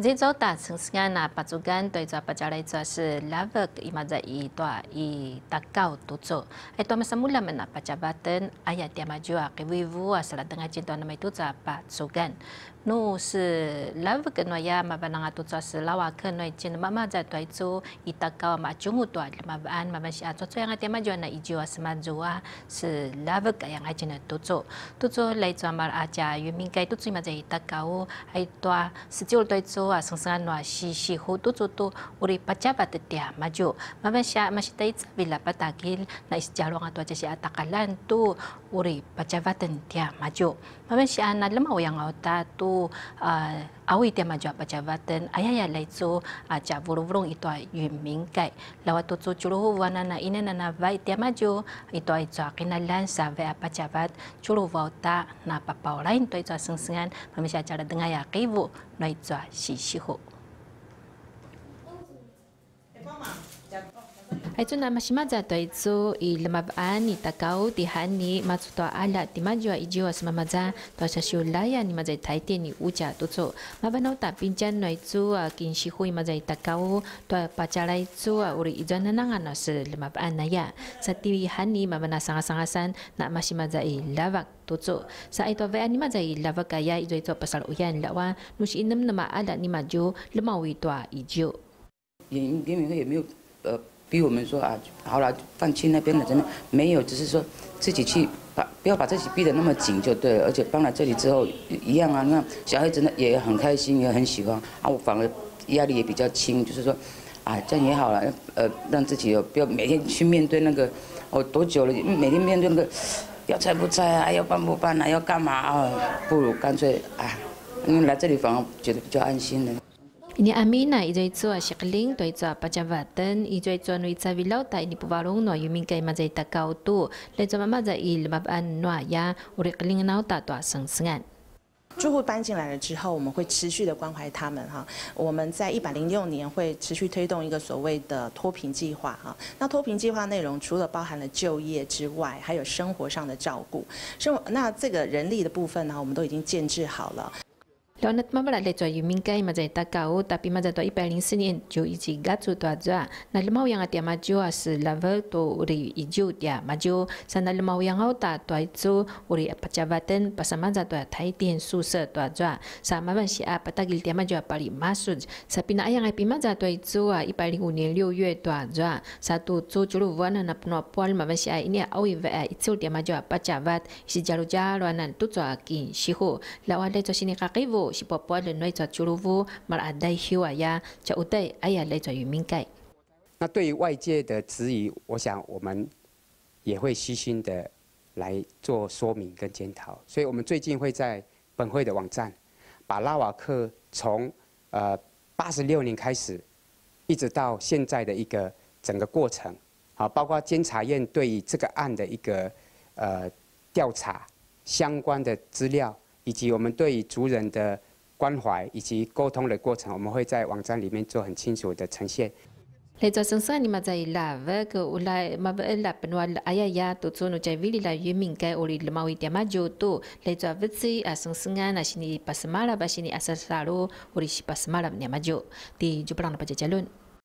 这做大城市间呐，把主干对着把家来做是 level 伊嘛在伊多伊大高都做。哎，多么什么了们呐？把家巴登哎呀，点嘛 就啊，给维护啊，是啦，等下见到那么多在把主干。nu se lava ke no ya ma bana tu tsa se lawa ke no chin ma ma za toi chu i ta ka ma chung tu ma an ma ba sha cho cho yang te ma jo na i jo as ma jo wa se lava ka yang ai chin tu cho tu cho lai cho ma a cha yu min kai tu chi ma za i ta ka o ai to se jo toi cho a sang sang no shi shi ho tu cho tu uri pa cha ba te tia ma jo ma ba sha ma shi tai tsa bila pa ta kil na is ja lo nga tu cha shi atakalan tu uri pa cha ba ten tia ma jo ma ba sha na lama yang au ta tu uh, awi dia maju apa jabatan ayah ya lai tu uh, ja vuru vurung itu yu ming kai lawa tu tu churu wana na ina na na vai dia maju itu ai cha kinalan sa ve apa jabat churu vau ta na pa pau lain tu itu seng sengan mamisha cara dengar ya kivu na itu si si ho 还做那么西马在对做，伊勒马安尼达高迪汉尼马做到阿拉迪马就伊就什么马在，到下修来呀，你马在台电尼乌家 都做，马班闹大并将来做啊，跟西会马在达高，到巴家来做啊，我哋伊做那那个那是勒马安那呀，sa tiwi hani mama na sanga sanga san na masih maza i lavak tutu sa ito ve ani maza i lavak kaya ito ito pasal uyan lawa nusi inem nama ada ni maju lemawi tua ijo 演演员也没有呃逼我们说啊，好了，放弃那边的，真的没有，只是说自己去把不要把自己逼得那么紧就对了。而且搬来这里之后一样啊，那小孩子呢也很开心，也很喜欢啊，我反而压力也比较轻，就是说啊这样也好了，呃让自己不要每天去面对那个哦多久了，每天面对那个要拆不拆啊，要办不办啊，要干嘛啊，不如干脆啊，因为来这里反而觉得比较安心的。Ini amina izoi tsua shikling toi tsua pajavatan izoi tsua nui tsa vilau ta ini puvarong no yumin kai mazai takau tu le tsua maza il maban no ya urikling nau ta tua sengsengan 住户搬进来了之后，我们会持续的关怀他们哈。我们在一百零六年会持续推动一个所谓的脱贫计划哈。那脱贫计划内容除了包含了就业之外，还有生活上的照顾。生活那这个人力的部分呢，我们都已经建制好了。当日妈妈来做游民街，嘛在打狗，特别嘛在到一百零四年就一直家族大转。那日猫养的店嘛就啊是那份多屋里一旧店嘛就，像那日猫养好大大做屋里不加瓦灯，不是嘛在到台电宿舍大转。像妈妈是啊，不打给店嘛就把里马数，这边那样的比嘛在到做啊一百零五年六月大转。像都做九六五那那不那不里妈妈是啊，一年偶一万一旧店嘛就不加瓦，是加入加入那都做啊，紧时候，那我来做新的客户。是婆婆人类在朱卢夫马拉代休啊呀，在乌代哎呀来在渔民界。那对于外界的质疑，我想我们也会细心的来做说明跟检讨。所以我们最近会在本会的网站，把拉瓦克从呃八十六年开始，一直到现在的一个整个过程，好，包括监察院对于这个案的一个呃调查相关的资料。以及我们对于族人的关怀以及沟通的过程，我们会在网站里面做很清楚的呈现。来做生产，你嘛在拉瓦个乌来嘛不拉本话哎呀呀，都做那在维里来渔民该乌